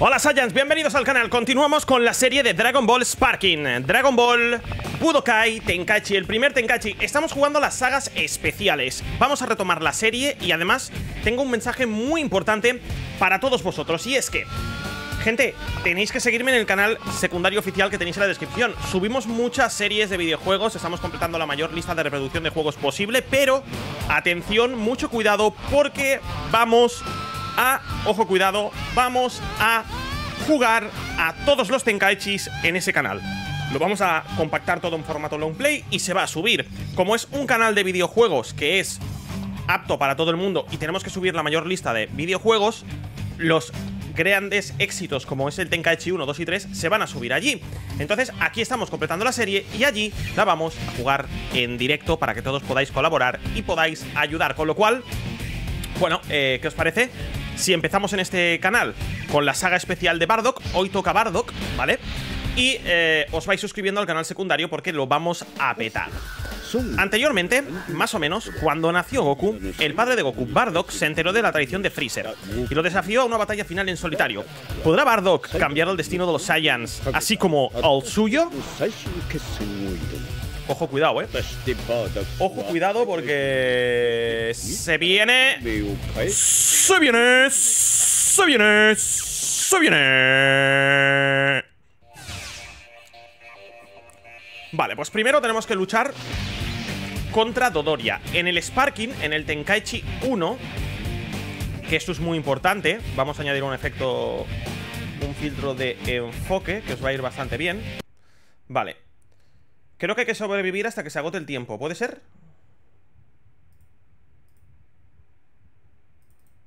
Hola Saiyans, bienvenidos al canal. Continuamos con la serie de Dragon Ball Sparking. Dragon Ball Budokai Tenkaichi, el primer Tenkaichi. Estamos jugando las sagas especiales. Vamos a retomar la serie y además tengo un mensaje muy importante para todos vosotros y es que Gente, tenéis que seguirme en el canal secundario oficial que tenéis en la descripción. Subimos muchas series de videojuegos, estamos completando la mayor lista de reproducción de juegos posible, pero atención, mucho cuidado porque vamos a, ojo cuidado, vamos a jugar a todos los Tenkaichis en ese canal. Lo vamos a compactar todo en formato long play y se va a subir. Como es un canal de videojuegos que es apto para todo el mundo y tenemos que subir la mayor lista de videojuegos, los grandes éxitos como es el Tenkaichi 1, 2 y 3 se van a subir allí. Entonces aquí estamos completando la serie y allí la vamos a jugar en directo para que todos podáis colaborar y podáis ayudar. Con lo cual, bueno, eh, ¿qué os parece? Si empezamos en este canal con la saga especial de Bardock, hoy toca Bardock, ¿vale? Y eh, os vais suscribiendo al canal secundario porque lo vamos a petar. Anteriormente, más o menos, cuando nació Goku, el padre de Goku, Bardock, se enteró de la traición de Freezer y lo desafió a una batalla final en solitario. ¿Podrá Bardock cambiar el destino de los Saiyans, así como al suyo? Ojo, cuidado, eh. Ojo, cuidado, porque. Se viene. Se viene. Se viene. Se viene. Vale, pues primero tenemos que luchar contra Dodoria. En el Sparking, en el Tenkaichi 1, que esto es muy importante, vamos a añadir un efecto, un filtro de enfoque, que os va a ir bastante bien. Vale. Creo que hay que sobrevivir hasta que se agote el tiempo. ¿Puede ser?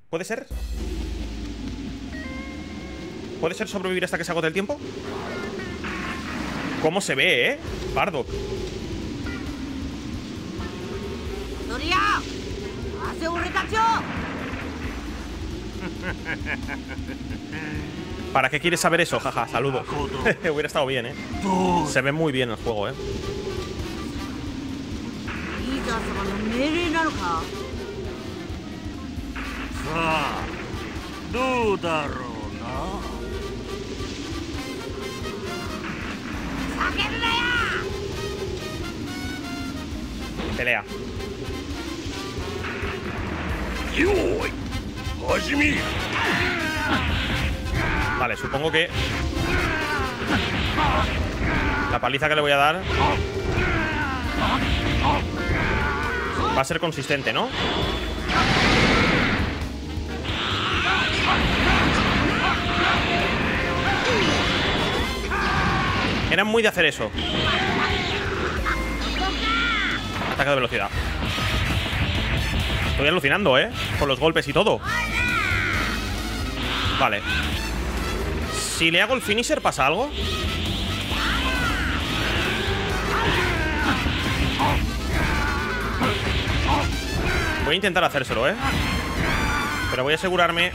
¿Puede ser? ¿Puede ser sobrevivir hasta que se agote el tiempo? ¿Cómo se ve, eh? Bardock ¿Para qué quieres saber eso? Jaja, saludos. Hubiera estado bien, ¿eh? Se ve muy bien el juego, ¿eh? Pelea. Vale, supongo que La paliza que le voy a dar Va a ser consistente, ¿no? Eran muy de hacer eso Ataque de velocidad Estoy alucinando, ¿eh? Con los golpes y todo Vale si le hago el finisher, ¿pasa algo? Voy a intentar hacérselo, ¿eh? Pero voy a asegurarme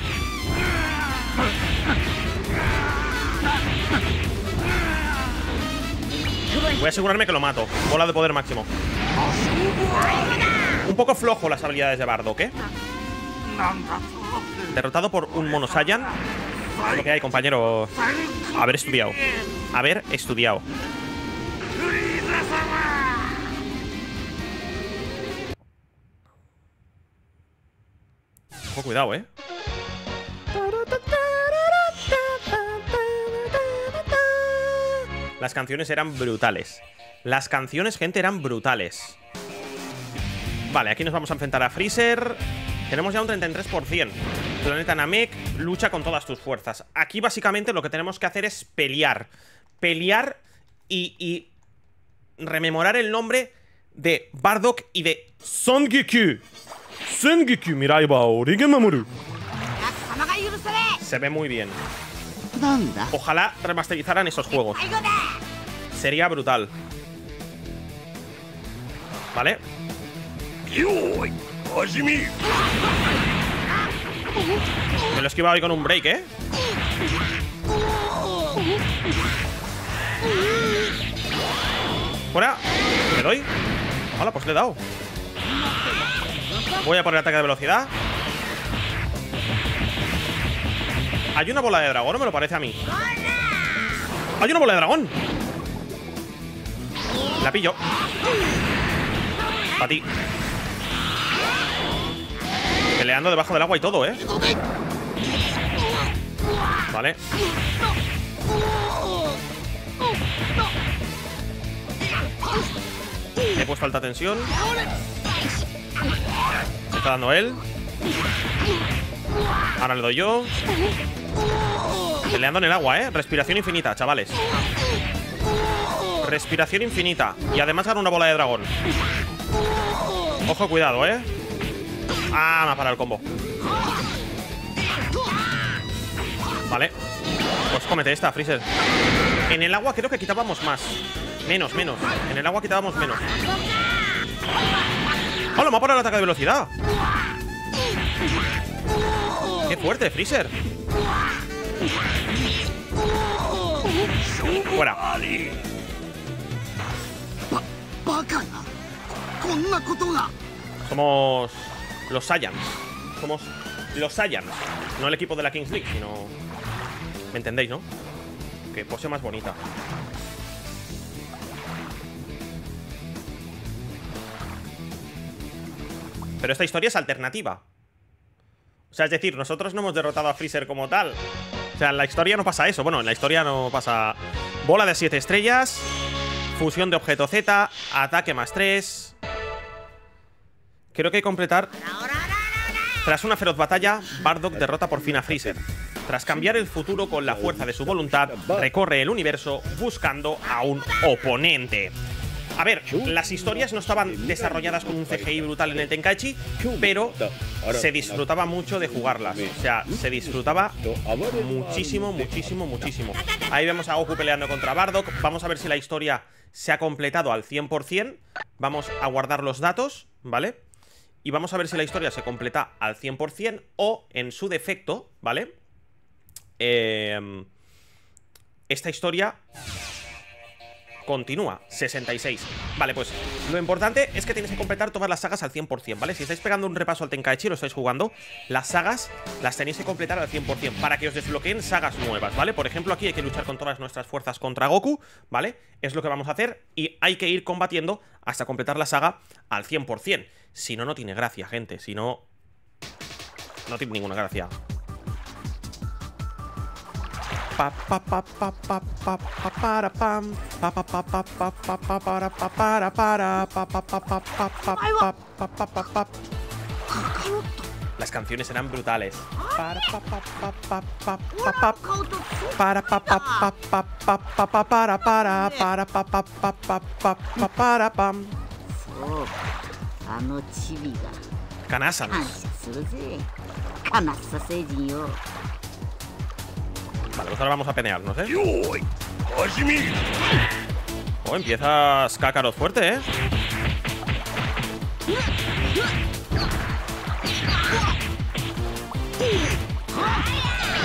Voy a asegurarme que lo mato Bola de poder máximo Un poco flojo las habilidades de Bardock, ¿eh? Derrotado por un Mono Saiyan lo que hay, compañero. Haber estudiado. Haber estudiado. Ojo, cuidado, ¿eh? Las canciones eran brutales. Las canciones, gente, eran brutales. Vale, aquí nos vamos a enfrentar a Freezer. Tenemos ya un 33%. Planeta Namek lucha con todas tus fuerzas. Aquí básicamente lo que tenemos que hacer es pelear. Pelear y, rememorar el nombre de Bardock y de Son Giku. Se ve muy bien. Ojalá remasterizaran esos juegos. Sería brutal. ¿Vale? Me lo he esquivado ahí con un break, ¿eh? ¡Fuera! ¿Le doy? Hola, pues le he dado Voy a poner ataque de velocidad ¿Hay una bola de dragón o me lo parece a mí? ¡Hay una bola de dragón! La pillo. Para ti. Peleando debajo del agua y todo, ¿eh? Vale. He puesto alta tensión. Me está dando él. Ahora le doy yo. Peleando en el agua, ¿eh? Respiración infinita, chavales. Respiración infinita. Y además gana una bola de dragón. Ojo, cuidado, ¿eh? Ah, me ha parado el combo. Vale. Pues cómete esta, Freezer. En el agua creo que quitábamos más. Menos, menos. En el agua quitábamos menos. ¡Hola! Me ha parado el ataque de velocidad. ¡Qué fuerte, Freezer! Fuera. Somos los Saiyans. Somos los Saiyans. No el equipo de la Kings League, sino... ¿Me entendéis, no? Qué pose más bonita. Pero esta historia es alternativa. O sea, es decir, nosotros no hemos derrotado a Freezer como tal. O sea, en la historia no pasa eso. Bueno, en la historia no pasa... Bola de 7 estrellas. Fusión de objeto Z. Ataque más 3. Creo que hay que completar... Tras una feroz batalla, Bardock derrota por fin a Freezer. Tras cambiar el futuro con la fuerza de su voluntad, recorre el universo buscando a un oponente. A ver, las historias no estaban desarrolladas con un CGI brutal en el Tenkaichi, pero se disfrutaba mucho de jugarlas. O sea, se disfrutaba muchísimo, muchísimo, muchísimo. Ahí vemos a Goku peleando contra Bardock. Vamos a ver si la historia se ha completado al 100%. Vamos a guardar los datos, ¿vale? Y vamos a ver si la historia se completa al 100% o, en su defecto, ¿vale? Eh, esta historia Continúa, 66 Vale, pues lo importante es que tienes que completar todas las sagas al 100%, ¿vale? Si estáis pegando un repaso al Tenkaichi lo estáis jugando Las sagas las tenéis que completar al 100% Para que os desbloqueen sagas nuevas, ¿vale? Por ejemplo, aquí hay que luchar con todas nuestras fuerzas contra Goku, ¿vale? Es lo que vamos a hacer y hay que ir combatiendo hasta completar la saga al 100% Si no, no tiene gracia, gente Si no... No tiene ninguna gracia las canciones eran brutales. Kanasan. Vale, pues ahora vamos a penearnos, ¿eh? Oh, empiezas Kakarot fuerte, ¿eh?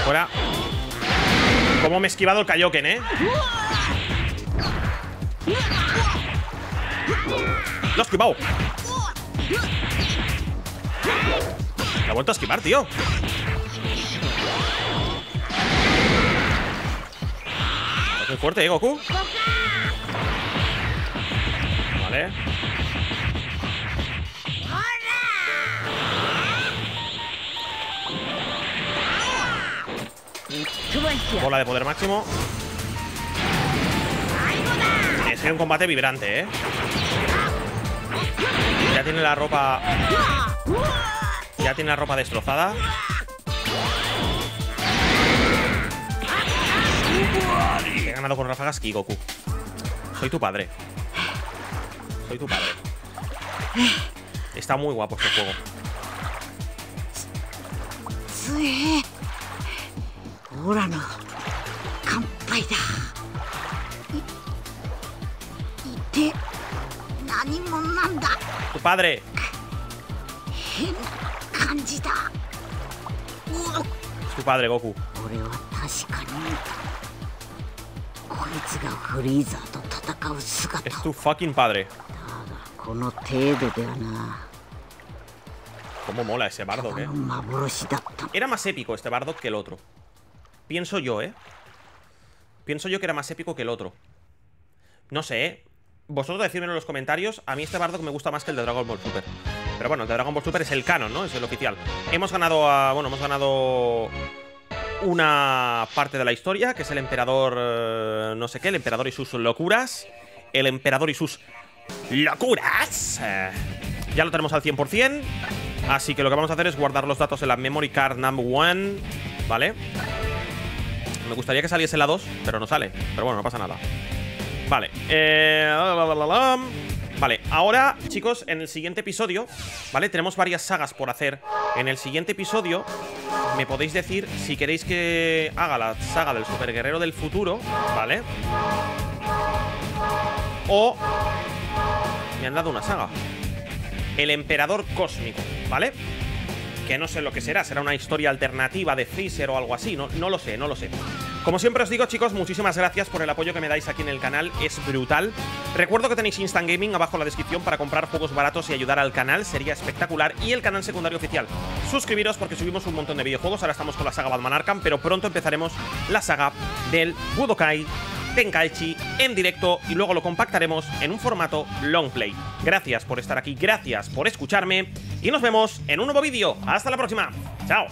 Fuera Cómo me he esquivado el Kaioken, ¿eh? Lo he esquivado Me ha vuelto a esquivar, tío Muy fuerte, ¿eh, Goku? Vale. Bola de poder máximo. Es un combate vibrante, ¿eh? Ya tiene la ropa... Ya tiene la ropa destrozada. He ganado con ráfagas Goku. Soy tu padre. Soy tu padre. Está muy guapo este juego. Tu padre. Es tu padre, Goku. Es tu fucking padre. Cómo mola ese bardo, ¿eh? Era más épico este bardo que el otro. Pienso yo, ¿eh? Pienso yo que era más épico que el otro. No sé, ¿eh? Vosotros decídmelo en los comentarios. A mí este bardo me gusta más que el de Dragon Ball Super. Pero bueno, el de Dragon Ball Super es el canon, ¿no? Es el oficial. Hemos ganado a... Bueno, hemos ganado una parte de la historia, que es el emperador... Eh, no sé qué, el emperador y sus locuras. El emperador y sus locuras. Eh, ya lo tenemos al 100%. Así que lo que vamos a hacer es guardar los datos en la memory card number one. ¿Vale? Me gustaría que saliese la 2, pero no sale. Pero bueno, no pasa nada. Vale. Eh, vale, ahora, chicos, en el siguiente episodio, ¿vale? Tenemos varias sagas por hacer. En el siguiente episodio me podéis decir si queréis que haga la saga del super guerrero del futuro, ¿vale? O... Me han dado una saga. El emperador cósmico, ¿vale? Que no sé lo que será, será una historia alternativa de Freezer o algo así, no, no lo sé, no lo sé. Como siempre os digo, chicos, muchísimas gracias por el apoyo que me dais aquí en el canal, es brutal. Recuerdo que tenéis Instant Gaming abajo en la descripción para comprar juegos baratos y ayudar al canal, sería espectacular. Y el canal secundario oficial. Suscribiros porque subimos un montón de videojuegos, ahora estamos con la saga Batman Arkham, pero pronto empezaremos la saga del Budokai Tenkaichi en directo y luego lo compactaremos en un formato long play. Gracias por estar aquí, gracias por escucharme y nos vemos en un nuevo vídeo. Hasta la próxima. Chao.